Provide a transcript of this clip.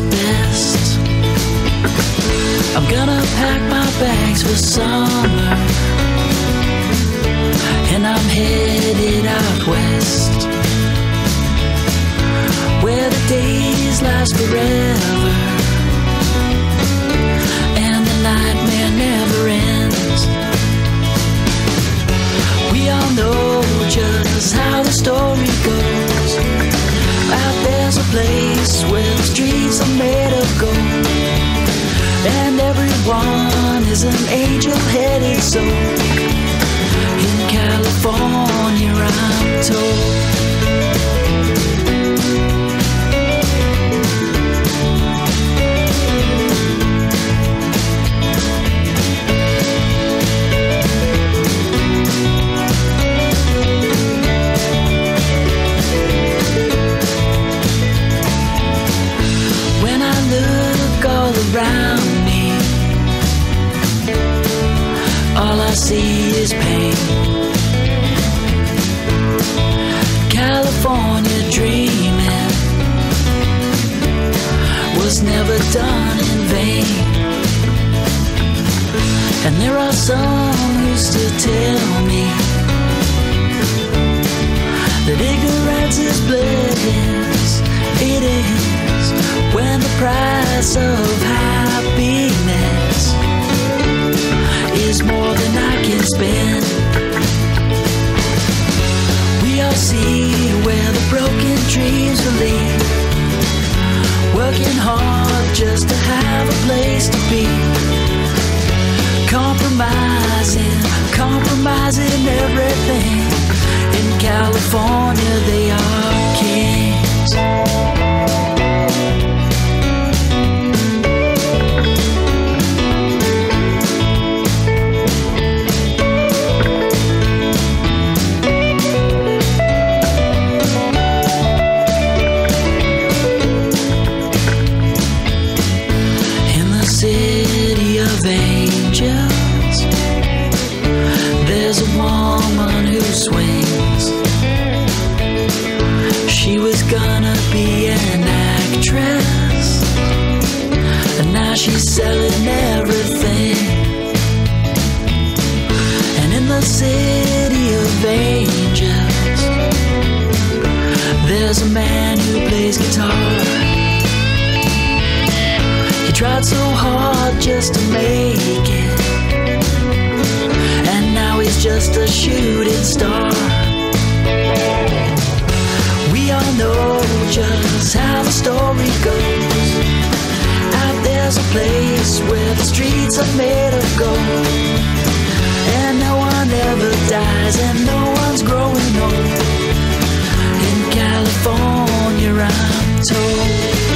best. I'm gonna pack my bags for summer, and I'm headed out west, where the days last forever, streets are made of gold, and everyone is an angel-headed soul. In California, I'm told. All I see is pain. California dreaming was never done in vain. And there are some who still tell me that ignorance is bliss. It is when the price of Spend. We all see where the broken dreams will lead. Working hard just to have a place to be. Compromising, compromising everything. In California, now she's selling everything. And in the city of angels, there's a man who plays guitar. He tried so hard just to make it. And now he's just a shooting star. We all know just how the story goes place where the streets are made of gold. And no one ever dies, and no one's growing old. In California, I'm told.